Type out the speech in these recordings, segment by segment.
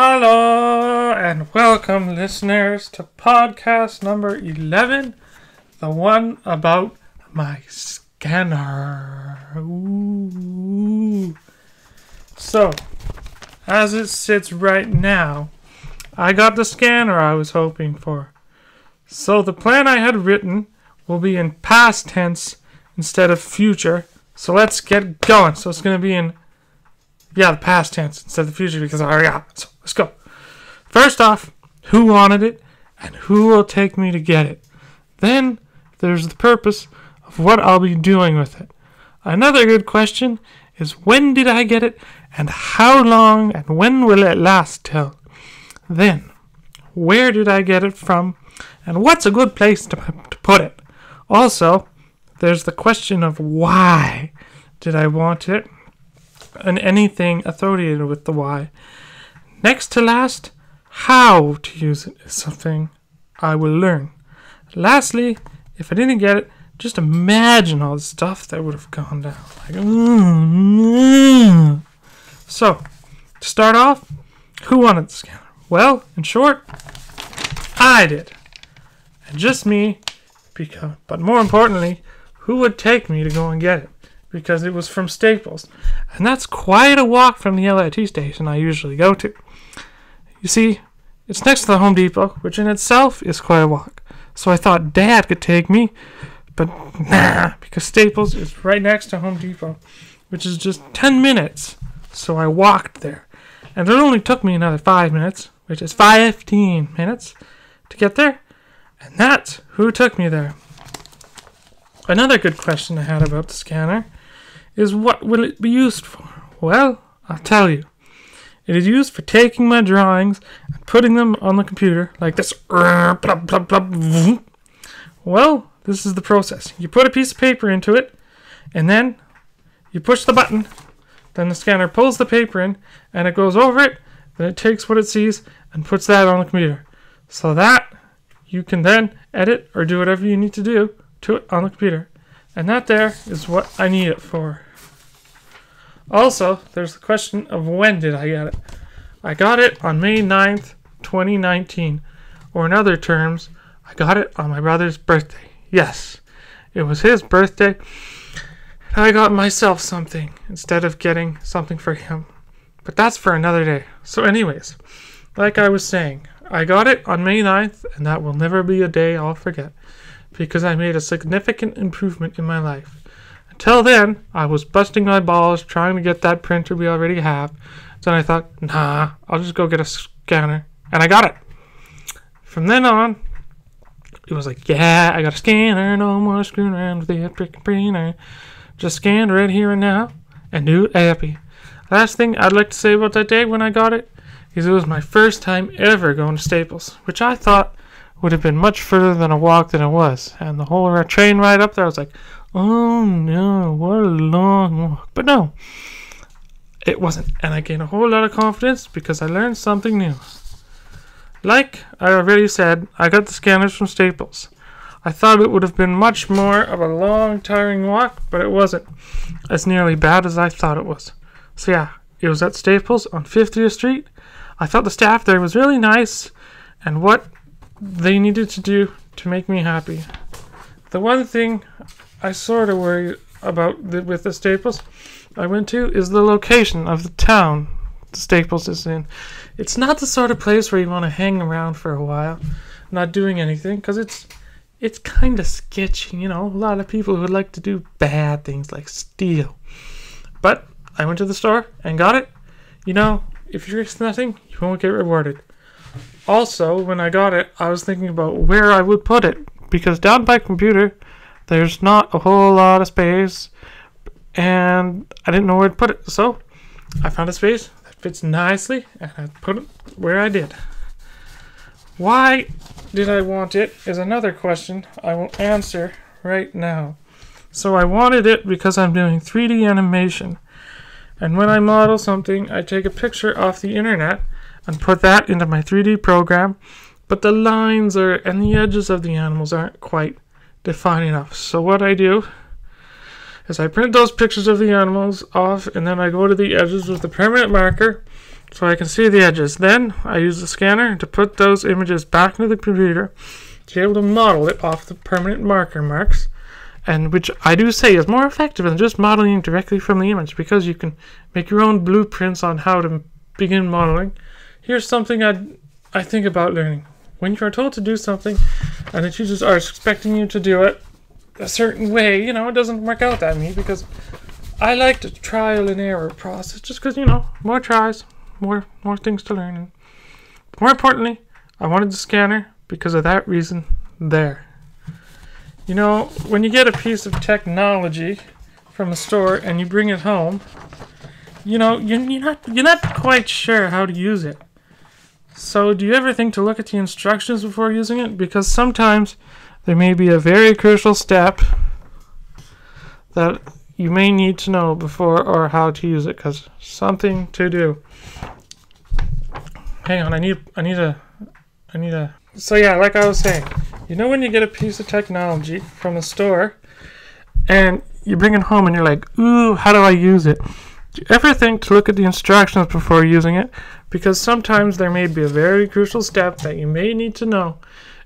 Hello and welcome, listeners, to podcast number 11, the one about my scanner. Ooh. So, as it sits right now, I got the scanner I was hoping for. So, the plan I had written will be in past tense instead of future. So, let's get going. So, it's going to be in, yeah, the past tense instead of the future because I already got it. So, let's go. First off, who wanted it and who will take me to get it? Then, there's the purpose of what I'll be doing with it. Another good question is when did I get it and how long and when will it last till? Then, where did I get it from and what's a good place to, to put it? Also, there's the question of why did I want it and anything associated with the why. Next to last, how to use it is something I will learn. Lastly, if I didn't get it, just imagine all the stuff that would have gone down. Like, mm, so, to start off, who wanted the scanner? Well, in short, I did. And just me, because, but more importantly, who would take me to go and get it? Because it was from Staples. And that's quite a walk from the LRT station I usually go to. You see, it's next to the Home Depot, which in itself is quite a walk. So I thought Dad could take me, but nah, because Staples is right next to Home Depot, which is just 10 minutes. So I walked there. And it only took me another 5 minutes, which is 15 minutes, to get there. And that's who took me there. Another good question I had about the scanner is what will it be used for? Well, I'll tell you. It is used for taking my drawings and putting them on the computer like this. Well, this is the process. You put a piece of paper into it, and then you push the button. Then the scanner pulls the paper in, and it goes over it. Then it takes what it sees and puts that on the computer. So that you can then edit or do whatever you need to do to it on the computer. And that there is what I need it for. Also, there's the question of when did I get it? I got it on May 9th, 2019. Or in other terms, I got it on my brother's birthday. Yes, it was his birthday. And I got myself something instead of getting something for him. But that's for another day. So, anyways, like I was saying, I got it on May 9th, and that will never be a day I'll forget because I made a significant improvement in my life. Until then, I was busting my balls trying to get that printer we already have. Then I thought, nah, I'll just go get a scanner. And I got it. From then on, it was like, yeah, I got a scanner, no more screwing around with the freaking printer. Just scan right here and now and it happy. Last thing I'd like to say about that day when I got it is it was my first time ever going to Staples, which I thought would have been much further than a walk than it was. And the whole train ride up there, I was like, oh no, what a long walk. But no, it wasn't. And I gained a whole lot of confidence because I learned something new. Like I already said, I got the scanners from Staples. I thought it would have been much more of a long, tiring walk, but it wasn't as nearly bad as I thought it was. So yeah, it was at Staples on 50th Street. I thought the staff there was really nice and what they needed to do to make me happy. The one thing I sort of worry about the, with the Staples I went to is the location of the town the Staples is in. It's not the sort of place where you want to hang around for a while, not doing anything, because it's it's kind of sketchy. You know, a lot of people who like to do bad things like steal. But I went to the store and got it. You know, if you risk nothing, you won't get rewarded. Also, when I got it, I was thinking about where I would put it because down by computer, there's not a whole lot of space, and I didn't know where to put it. So I found a space that fits nicely, and I put it where I did. Why did I want it is another question I will answer right now. So I wanted it because I'm doing 3D animation. And when I model something, I take a picture off the internet and put that into my 3D program, but the lines are and the edges of the animals aren't quite defined enough. So what I do is I print those pictures of the animals off and then I go to the edges with the permanent marker so I can see the edges. Then I use the scanner to put those images back into the computer to be able to model it off the permanent marker marks, and which I do say is more effective than just modeling directly from the image because you can make your own blueprints on how to begin modeling. Here's something I I think about learning. When you are told to do something and the teachers are expecting you to do it a certain way, you know, it doesn't work out that me because I like the trial and error process just because, you know, more tries, more more things to learn. And more importantly, I wanted the scanner because of that reason there. You know, when you get a piece of technology from a store and you bring it home, you know, you're, you're not you're not quite sure how to use it. So, do you ever think to look at the instructions before using it? Because sometimes there may be a very crucial step that you may need to know before or how to use it because something to do. Hang on, I need I need a I need a So yeah, like I was saying, you know when you get a piece of technology from the store and you bring it home and you're like, "Ooh, how do I use it?" Do you ever think to look at the instructions before using it? Because sometimes there may be a very crucial step that you may need to know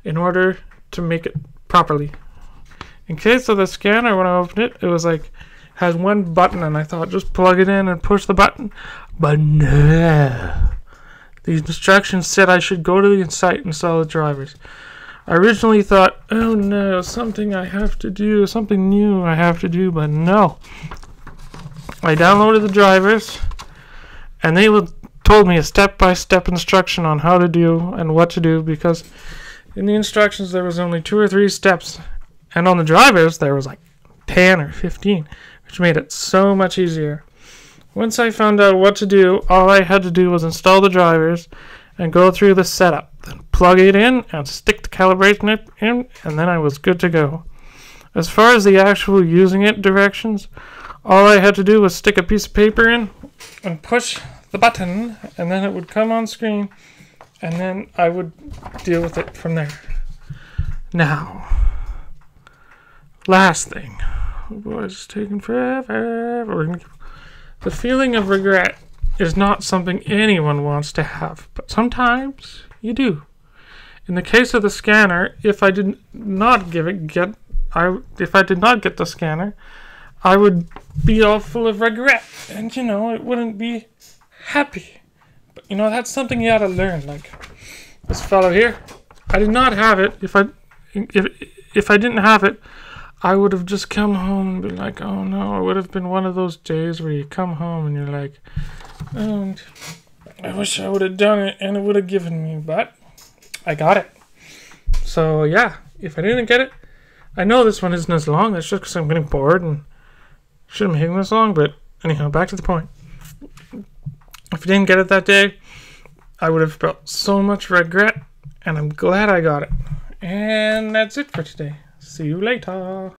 in order to make it properly. In case of the scanner, when I opened it, it was like has one button, and I thought just plug it in and push the button. But no. The instructions said I should go to the site and install the drivers. I originally thought, oh no, something I have to do, something new I have to do, but no. I downloaded the drivers, and they told me a step-by-step instruction on how to do and what to do because in the instructions there was only two or three steps, and on the drivers there was like 10 or 15, which made it so much easier. Once I found out what to do, all I had to do was install the drivers and go through the setup, then plug it in and stick the calibration in, and then I was good to go. As far as the actual using it directions, all I had to do was stick a piece of paper in and push the button, and then it would come on screen, and then I would deal with it from there. Now, last thing. Oh boy, it's taking forever. The feeling of regret is not something anyone wants to have, but sometimes you do. In the case of the scanner, if I did not give it get I if I did not get the scanner, I would be all full of regret, and you know it wouldn't be happy. But you know that's something you gotta learn. Like this fellow here, I did not have it. If I if if I didn't have it, I would have just come home and been like, oh no, it would have been one of those days where you come home and you're like, oh, I wish I would have done it and it would have given me, but I got it. So yeah, if I didn't get it, I know this one isn't as long. That's just because I'm getting bored and shouldn't be taking this long. But anyhow, back to the point. If I didn't get it that day, I would have felt so much regret, and I'm glad I got it. And that's it for today. See you later.